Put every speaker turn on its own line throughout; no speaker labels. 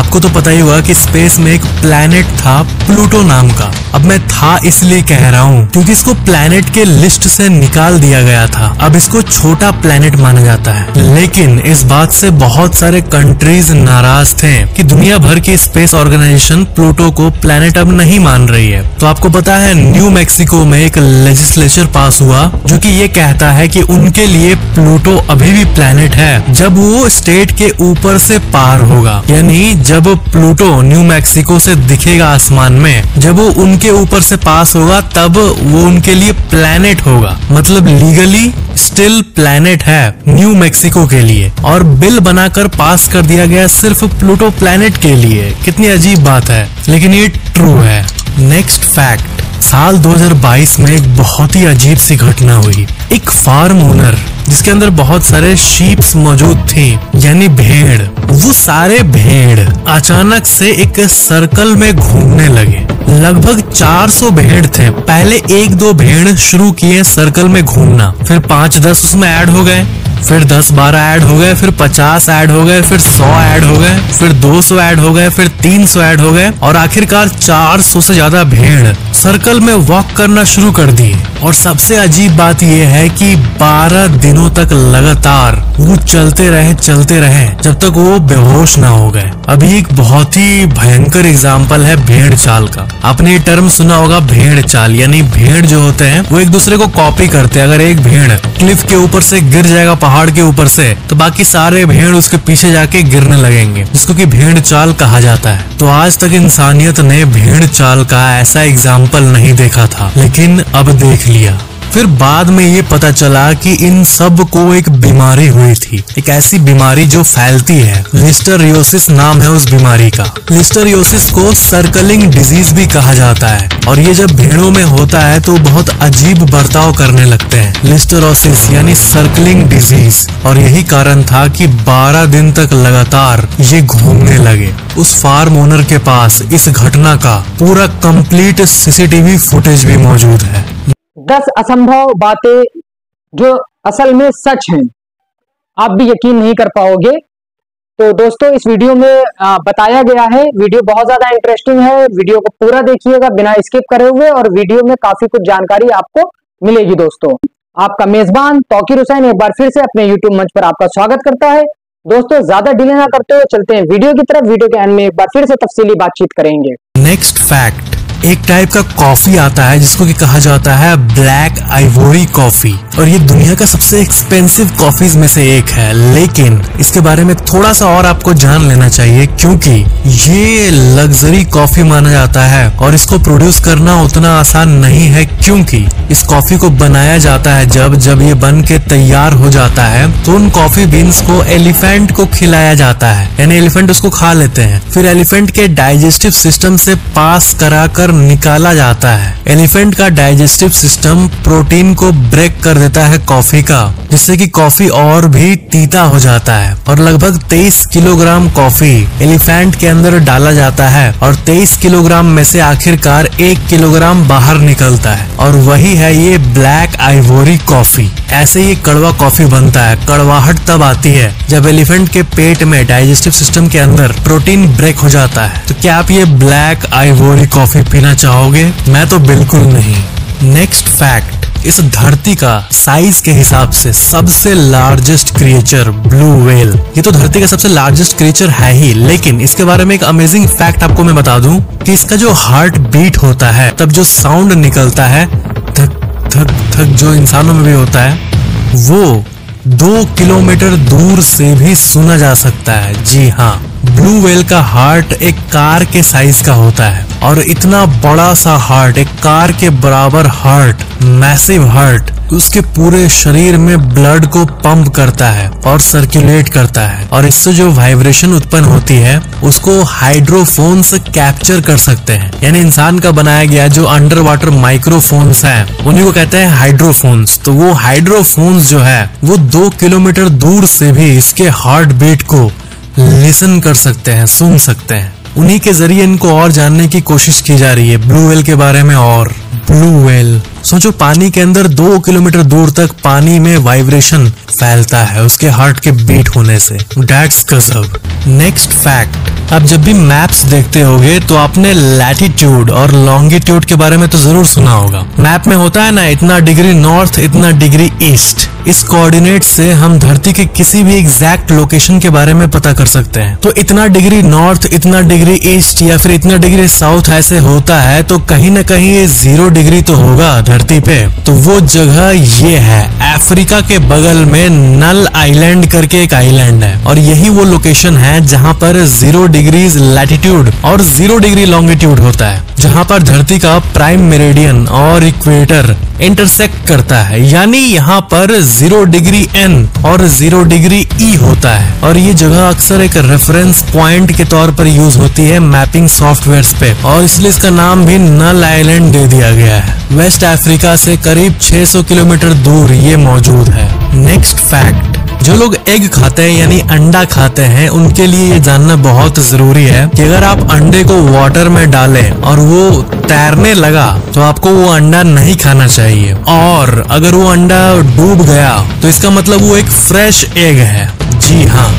आपको तो पता ही हुआ कि स्पेस में एक प्लैनेट था प्लूटो नाम का। अब मैं था इसलिए कह रहा हूँ, क्योंकि इसको प्लैनेट के लिस्ट से निकाल दिया गया था। अब इसको छोटा प्लैनेट माना जाता है। लेकिन इस बात से बहुत सारे कंट्रीज़ नाराज़ थे कि दुनिया भर की स्पेस ऑर्गेनाइजेशन प्लूटो को प्लैनेट अब नहीं मान रही है। तो आपको पता है न्यू मैक्सिको में एक लेजिस्लेचर पास हुआ, जो कि ये कहता है कि उनके लिए प्लूटो अभी भी प्लैनेट है, जब वो स्टेट के ऊपर से पार होगा। यानी जब प्लूटो न्यू मैक्सिको से दिखेगा आसमान में, जब वो उनके ऊपर से पास होगा, तब वो उनके लिए प्लैनेट होगा। मतलब लीगली स्टिल प्लैनेट है न्यू मैक्सिको के लिए। और बिल बनाकर पास कर दिया गया सिर्फ़ प्लूटो प्लैनेट के लिए। कितनी अजीब बात है, लेकिन ये ट्रू है। नेक्स्ट फैक्ट साल 2022 में एक बहुत ही अजीब सी घटना हुई। एक फार्म ओनर जिसके अंदर बहुत सारे शीप्स मौजूद थे, यानी भेड़। वो सारे भेड़ अचानक से एक सर्कल में घूमने लगे। लगभग 400 भेड़ थे। पहले एक दो भेड़ शुरू किए सर्कल में घूमना, फिर पाँच दस उसमें ऐड हो गए। फिर 10 12 ऐड हो गए, फिर 50 ऐड हो गए, फिर 100 ऐड हो गए, फिर 200 ऐड हो गए, फिर 300 ऐड हो गए और आखिरकार 400 से ज़्यादा भेड़। सर्कल में वॉक करना शुरू कर दिए। और सबसे अजीब बात यह है कि 12 दिनों तक लगातार, वो चलते रहे चलते रहे, जब तक वो बेहोश ना हो गए। अभी एक बहुत ही भयंकर एग्ज़ाम्पल है भेड़ चाल का। आपने ये टर्म सुना होगा भेड़ चाल, यानी भेड़ जो होते हैं, वो एक दूसरे को कॉपी करते हैं। अगर एक भेड़ क्लिफ के ऊपर से गिर जाएगा, पहाड़ के ऊपर से तो बाकी सारे भेड़ उसके पीछे जाके गिरने लगेंगे, जिसको की भेड़ चाल कहा जाता है। तो आज तक इंसानियत ने भेड़ चाल का ऐसा एग्ज़ाम्पल नहीं देखा था, लेकिन अब देख लिया। फिर बाद में ये पता चला कि इन सबको एक बीमारी हुई थी। एक ऐसी बीमारी जो फैलती है। लिस्टरियोसिस नाम है उस बीमारी का। लिस्टरियोसिस को सर्कलिंग डिज़ीज़ भी कहा जाता है। और ये जब भेड़ों में होता है तो बहुत अजीब बर्ताव करने लगते हैं। लिस्टरोसिस यानी सर्कलिंग डिज़ीज़ और यही कारण था कि 12 दिन तक लगातार ये घूमने लगे। उस फार्म ओनर के पास इस घटना का पूरा कंप्लीट सीसीटीवी फुटेज भी मौजूद है।
दस असंभव बातें जो असल में सच हैं, आप भी यकीन नहीं कर पाओगे। तो दोस्तों, इस वीडियो में बताया गया है, वीडियो बहुत ज़्यादा इंटरेस्टिंग है, वीडियो को पूरा देखिएगा बिना स्किप करे हुए और वीडियो में काफ़ी कुछ जानकारी आपको मिलेगी दोस्तों। आपका मेजबान तोकिर हुसैन एक बार फिर से अपने यूट्यूब मंच पर आपका स्वागत करता है। दोस्तों, ज़्यादा डिले ना करते हुए चलते हैं वीडियो की तरफ़, वीडियो के एंड में एक बार फिर से तफसीली बातचीत करेंगे।
नेक्स्ट फैक्ट एक टाइप का कॉफ़ी आता है जिसको कि कहा जाता है ब्लैक आइवोरी कॉफ़ी और ये दुनिया का सबसे एक्सपेंसिव कॉफीज में से एक है। लेकिन इसके बारे में थोड़ा सा और आपको जान लेना चाहिए, क्योंकि ये लग्जरी कॉफ़ी माना जाता है और इसको प्रोड्यूस करना उतना आसान नहीं है, क्योंकि इस कॉफ़ी को बनाया जाता है जब जब ये बन के तैयार हो जाता है तो उन कॉफ़ी बीन्स को एलिफेंट को खिलाया जाता है। यानी एलिफेंट उसको खा लेते हैं। फिर एलिफेंट के डाइजेस्टिव सिस्टम से पास करा कर निकाला जाता है। एलिफेंट का डाइजेस्टिव सिस्टम प्रोटीन को ब्रेक कर देता है कॉफ़ी का, जिससे कि कॉफ़ी और भी तीता हो जाता है। और लगभग 23 किलोग्राम कॉफ़ी एलिफेंट के अंदर डाला जाता है और 23 किलोग्राम में से आखिरकार एक किलोग्राम बाहर निकलता है। और वही है ये ब्लैक आइवोरी कॉफ़ी। ऐसे ही कड़वा कॉफ़ी बनता है। कड़वाहट तब आती है जब एलिफेंट के पेट में डाइजेस्टिव सिस्टम के अंदर प्रोटीन ब्रेक हो जाता है। तो क्या आप ये ब्लैक आइवोरी कॉफ़ी पीना चाहोगे? मैं तो बिल्कुल नहीं। नेक्स्ट फैक्ट इस धरती का साइज़ के हिसाब से सबसे लार्जेस्ट क्रिएचर ब्लू वेल ये तो धरती का सबसे लार्जेस्ट क्रिएचर है ही, लेकिन इसके बारे में एक अमेजिंग फैक्ट आपको मैं बता दूँ कि इसका जो हार्ट बीट होता है, तब जो साउंड निकलता है, धक धक धक जो इंसानों में भी होता है, वो दो किलोमीटर दूर से भी सुना जा सकता है। जी हाँ ब्लू वेल का हार्ट एक कार के साइज़ का होता है। और इतना बड़ा सा हार्ट एक कार के बराबर हार्ट मैसिव हार्ट उसके पूरे शरीर में ब्लड को पंप करता है और सर्कुलेट करता है। और इससे जो वाइब्रेशन उत्पन्न होती है, उसको हाइड्रोफोन से कैप्चर कर सकते हैं। यानी इंसान का बनाया गया जो अंडर वाटर माइक्रोफोन्स है, उन्हीं को कहते हैं हाइड्रोफोन्स तो वो हाइड्रोफोन्स जो है, वो दो किलोमीटर दूर से भी इसके हार्ट बीट को लिसन कर सकते हैं, सुन सकते हैं। उन्हीं के ज़रिए इनको और जानने की कोशिश की जा रही है। ब्लू वेल के बारे में और। ब्लू वेल सोचो, पानी के अंदर दो किलोमीटर दूर तक पानी में वाइब्रेशन फैलता है, उसके हार्ट के बीट होने से। डैट्स गजब नेक्स्ट फैक्ट अब जब भी मैप्स देखते होगे तो आपने लैटिट्यूड और लॉन्गिट्यूड के बारे में तो ज़रूर सुना होगा। मैप में होता है ना, इतना डिग्री नॉर्थ इतना डिग्री ईस्ट इस कोऑर्डिनेट से हम धरती के किसी भी एग्जैक्ट लोकेशन के बारे में पता कर सकते हैं। तो इतना डिग्री नॉर्थ इतना डिग्री ईस्ट या फिर इतना डिग्री साउथ ऐसे होता है तो कहीं ना कहीं ये ज़ीरो डिग्री तो होगा धरती पे तो वो जगह ये है, अफ्रीका के बगल में नल आइलैंड करके एक आइलैंड है। और यही वो लोकेशन है जहाँ पर ज़ीरो डिग्री लैटिट्यूड और ज़ीरो डिग्री लॉन्गिट्यूड होता है, जहाँ पर धरती का प्राइम मेरेडियन और इक्वेटर इंटरसेक्ट करता है। यानी यहाँ पर ज़ीरो डिग्री एन और ज़ीरो डिग्री ई होता है। और ये जगह अक्सर एक रेफरेंस पॉइंट के तौर पर यूज़ होती है मैपिंग सॉफ्टवेयर पे। और इसलिए इसका नाम भी नल आइलैंड दे दिया गया है। वेस्ट अफ्रीका से करीब 600 किलोमीटर दूर ये मौजूद है। नेक्स्ट फैक्ट जो लोग एग खाते हैं, यानी अंडा खाते हैं, उनके लिए ये जानना बहुत ज़रूरी है कि अगर आप अंडे को वाटर में डालें और वो तैरने लगा तो आपको वो अंडा नहीं खाना चाहिए। और अगर वो अंडा डूब गया तो इसका मतलब वो एक फ्रेश एग है। जी हाँ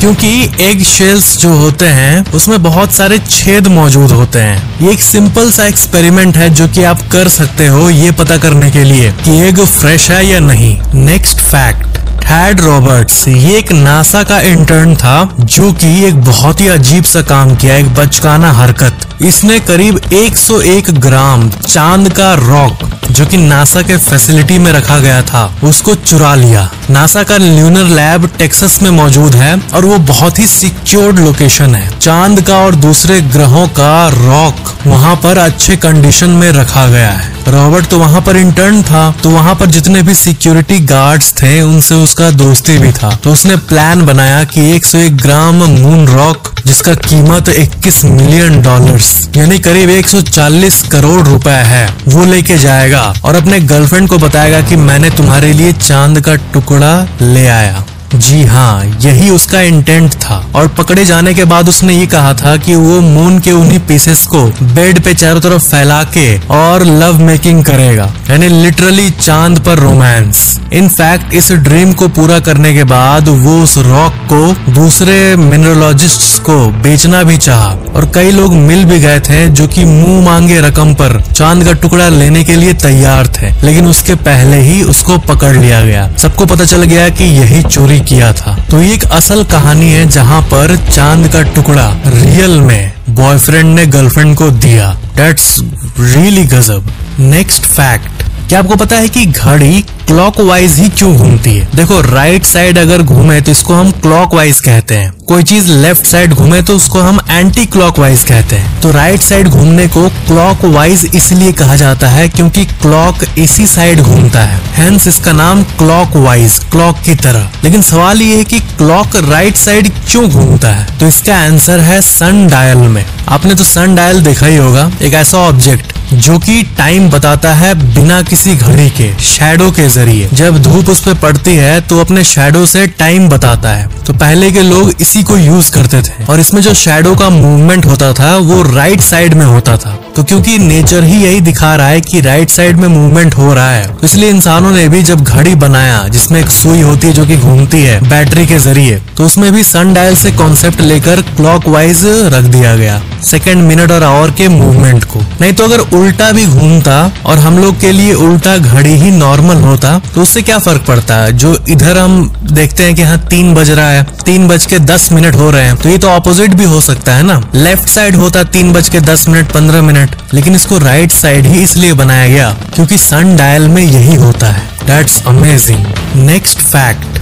क्योंकि एग शेल्स जो होते हैं, उसमें बहुत सारे छेद मौजूद होते हैं। ये एक सिंपल सा एक्सपेरिमेंट है जो कि आप कर सकते हो ये पता करने के लिए कि एग फ्रेश है या नहीं। नेक्स्ट फैक्ट हैड रॉबर्ट्स ये एक नासा का इंटर्न था, जो कि एक बहुत ही अजीब सा काम किया, एक बचकाना हरकत। इसने करीब 101 ग्राम चाँद का रॉक जो कि नासा के फैसिलिटी में रखा गया था, उसको चुरा लिया। नासा का ल्यूनर लैब टेक्सास में मौजूद है, और वो बहुत ही सिक्योर्ड लोकेशन है। चाँद का और दूसरे ग्रहों का रॉक वहाँ पर अच्छे कंडीशन में रखा गया है। रॉबर्ट तो वहाँ पर इंटर्न था तो वहाँ पर जितने भी सिक्योरिटी गार्ड्स थे, उनसे उसका दोस्ती भी था। तो उसने प्लान बनाया कि 101 ग्राम मून रॉक जिसका कीमत 21 मिलियन डॉलर्स यानी करीब 140 करोड़ रुपए है, वो लेके जाएगा। और अपने गर्लफ्रेंड को बताएगा कि मैंने तुम्हारे लिए चाँद का टुकड़ा ले आया। जी हाँ यही उसका इंटेंट था। और पकड़े जाने के बाद उसने ये कहा था कि वो मून के उन्हीं पीसेस को बेड पे चारों तरफ़ फैला के और लव मेकिंग करेगा। यानी लिटरली चाँद पर रोमांस इनफैक्ट इस ड्रीम को पूरा करने के बाद वो उस रॉक को दूसरे मिनरोलॉजिस्ट को बेचना भी चाहा। और कई लोग मिल भी गए थे जो कि मुँह मांगे रकम पर चाँद का टुकड़ा लेने के लिए तैयार थे। लेकिन उसके पहले ही उसको पकड़ लिया गया। सबको पता चल गया कि यही चोरी किया था। तो ये एक असल कहानी है जहाँ पर चाँद का टुकड़ा रियल में बॉयफ्रेंड ने गर्लफ्रेंड को दिया। डेट्स रियली गजब। नेक्स्ट फैक्ट क्या आपको पता है कि घड़ी क्लॉकवाइज ही क्यों घूमती है? देखो राइट साइड अगर घूमे तो इसको हम क्लॉकवाइज कहते हैं। कोई चीज़ लेफ़्ट साइड घूमे तो उसको हम एंटी क्लॉकवाइज कहते हैं। तो राइट साइड घूमने को क्लॉकवाइज इसलिए कहा जाता है क्योंकि क्लॉक इसी साइड घूमता है। हेंस इसका नाम क्लॉकवाइज क्लॉक की तरह। लेकिन सवाल ये है कि क्लॉक राइट साइड क्यों घूमता है? तो इसका आंसर है सन डायल में। आपने तो सन डायल देखा ही होगा, एक ऐसा ऑब्जेक्ट जो कि टाइम बताता है बिना किसी घड़ी के शेडो के ज़रिए। जब धूप उस पर पड़ती है तो अपने शेडो से टाइम बताता है। तो पहले के लोग इसी को यूज़ करते थे। और इसमें जो शेडो का मूवमेंट होता था, वो राइट साइड में होता था। तो क्योंकि नेचर ही यही दिखा रहा है कि राइट साइड में मूवमेंट हो रहा है। तो इसलिए इंसानों ने भी जब घड़ी बनाया, जिसमें एक सुई होती है जो कि घूमती है बैटरी के ज़रिए तो उसमें भी सन डायल से कॉन्सेप्ट लेकर क्लॉकवाइज रख दिया गया सेकेंड मिनट और आवर के मूवमेंट को। नहीं तो अगर उल्टा भी घूमता और हम लोग के लिए उल्टा घड़ी ही नॉर्मल होता तो उससे क्या फ़र्क पड़ता? है जो इधर हम देखते हैं कि हाँ तीन बज रहा है, तीन बज के दस मिनट हो रहे हैं तो ये तो ऑपोजिट भी हो सकता है ना? लेफ़्ट साइड होता तीन बज के दस मिनट पंद्रह मिनट लेकिन इसको राइट साइड ही इसलिए बनाया गया क्योंकि सन डायल में यही होता है। डेट्स अमेजिंग नेक्स्ट फैक्ट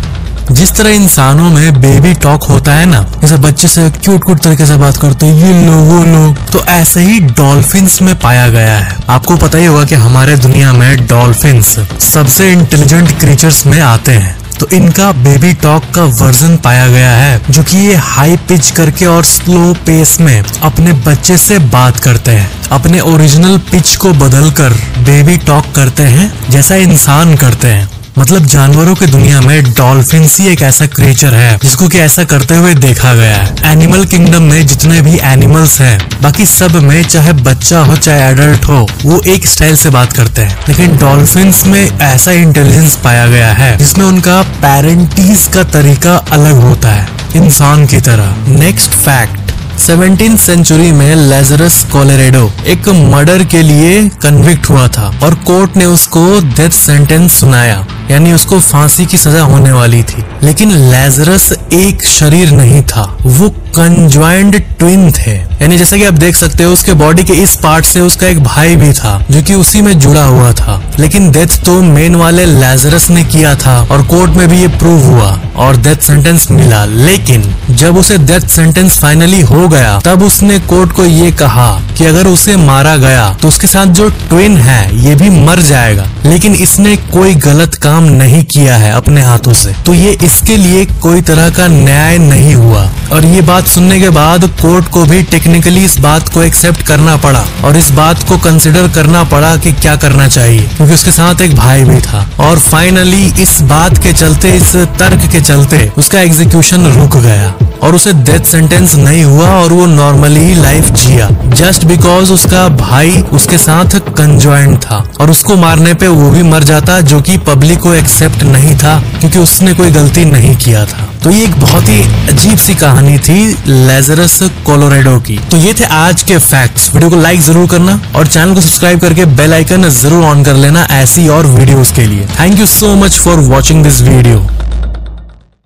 जिस तरह इंसानों में बेबी टॉक होता है ना, जैसे बच्चे से क्यूट क्यूट तरीके से बात करते हैं, ये लो, वो लो तो ऐसे ही डॉल्फिन्स में पाया गया है। आपको पता ही होगा कि हमारे दुनिया में डॉल्फिन्स सबसे इंटेलिजेंट क्रीचर्स में आते हैं। तो इनका बेबी टॉक का वर्जन पाया गया है, जो कि ये हाई पिच करके और स्लो पेस में अपने बच्चे से बात करते हैं। अपने ओरिजिनल पिच को बदल कर बेबी टॉक करते हैं, जैसा इंसान करते हैं। मतलब जानवरों की दुनिया में डॉल्फिन ही एक ऐसा क्रिएचर है, जिसको कि ऐसा करते हुए देखा गया है। एनिमल किंगडम में जितने भी एनिमल्स हैं, बाकी सब में चाहे बच्चा हो, चाहे एडल्ट हो, वो एक स्टाइल से बात करते हैं। लेकिन डॉल्फिन में ऐसा इंटेलिजेंस पाया गया है, जिसमें उनका पेरेंटीज का तरीका अलग होता है, इंसान की तरह। नेक्स्ट फैक्ट सेवनटीन सेंचुरी में लेजरस कोलेरेडो एक मर्डर के लिए कन्विक्ट हुआ था, और कोर्ट ने उसको डेथ सेंटेंस सुनाया। यानी उसको फांसी की सजा होने वाली थी। लेकिन लेजरस एक शरीर नहीं था। वो कंज्वाइंड ट्विन थे। यानी जैसा कि आप देख सकते हो, उसके बॉडी के इस पार्ट से उसका एक भाई भी था, जो कि उसी में जुड़ा हुआ था। लेकिन डेथ तो मेन वाले लेजरस ने किया था और कोर्ट में भी ये प्रूव हुआ और डेथ सेंटेंस मिला। लेकिन जब उसे डेथ सेंटेंस फाइनली हो गया, तब उसने कोर्ट को ये कहा कि अगर उसे मारा गया तो उसके साथ जो ट्विन है, ये भी मर जाएगा। लेकिन इसने कोई गलत काम नहीं किया है अपने हाथों से। तो ये इसके लिए कोई तरह का न्याय नहीं हुआ। और ये बात सुनने के बाद कोर्ट को भी टेक्निकली इस बात को एक्सेप्ट करना पड़ा। और इस बात को कंसिडर करना पड़ा कि क्या करना चाहिए। क्योंकि उसके साथ एक भाई भी था। और फाइनली इस बात के चलते, इस तर्क के चलते उसका एग्जीक्यूशन रुक गया। और उसे डेथ सेंटेंस नहीं हुआ और वो नॉर्मली ही लाइफ जिया। जस्ट बिकॉज़ उसका भाई उसके साथ कंजॉइंट था और उसको मारने पे वो भी मर जाता, जो कि पब्लिक को एक्सेप्ट नहीं था, क्योंकि उसने कोई गलती नहीं किया था। तो ये एक बहुत ही अजीब सी कहानी थी लेजरस कोलोरेडो की। तो ये थे आज के फैक्ट्स वीडियो को लाइक ज़रूर करना और चैनल को सब्सक्राइब करके बेल आइकन ज़रूर ऑन कर लेना ऐसी और वीडियोस के लिए। Thank you so much for watching this video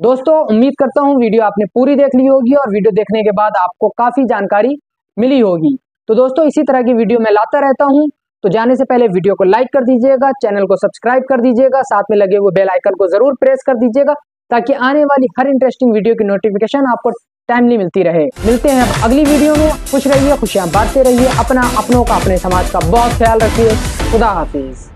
दोस्तों, उम्मीद करता हूँ वीडियो आपने पूरी देख ली होगी और वीडियो देखने के बाद आपको काफ़ी जानकारी मिली होगी। तो दोस्तों, इसी तरह की वीडियो मैं लाता रहता हूँ। तो जाने से पहले वीडियो को लाइक कर दीजिएगा, चैनल को सब्सक्राइब कर दीजिएगा, साथ में लगे हुए बेल आइकन को ज़रूर प्रेस कर दीजिएगा ताकि आने वाली हर इंटरेस्टिंग वीडियो की नोटिफिकेशन आपको टाइमली मिलती रहे। मिलते हैं अगली वीडियो में। खुश रहिए, खुशियाँ बांटते रहिए। अपना, अपनों का, अपने समाज का बहुत ख्याल रखिए। खुदा हाफिज।